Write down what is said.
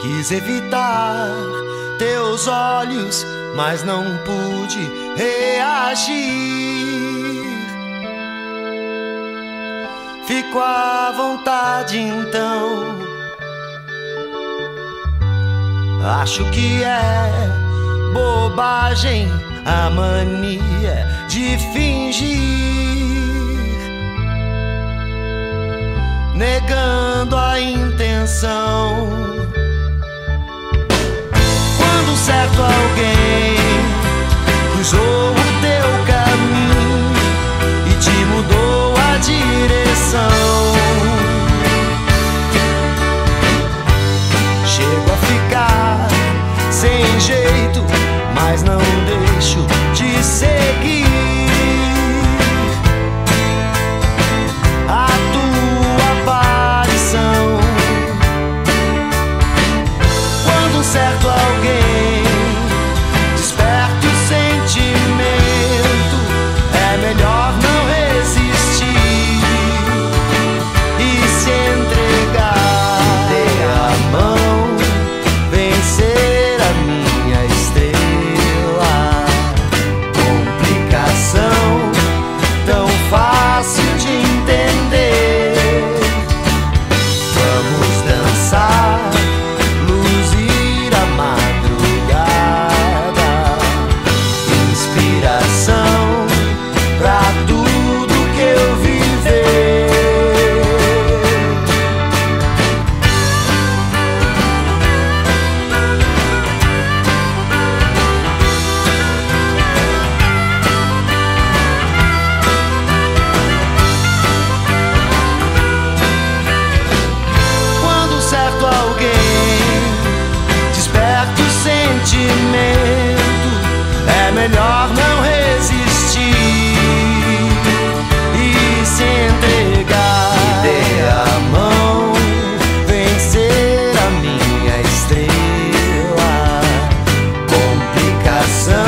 Quis evitar teus olhos, mas não pude reagir. Fico à vontade então. Acho que é bobagem a mania de fingir, negando a intenção mas my